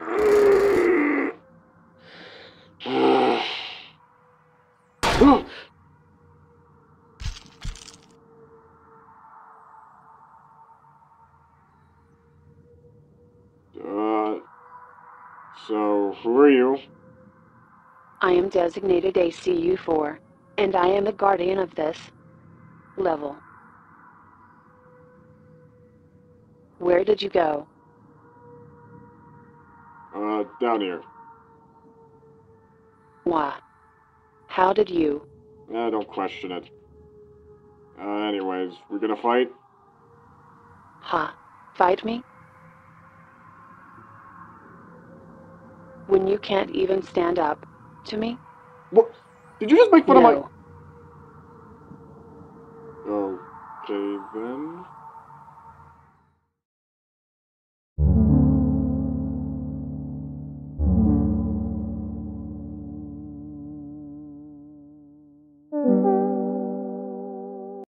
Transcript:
Uh, so, who are you? I am designated ACU4, and I am the guardian of this level. Where did you go? Uh, down here. Why? How did you? Eh, don't question it. Uh, anyways, we're gonna fight? Ha? Fight me? When you can't even stand up to me? What? Did you just make fun no. of my... Okay, then...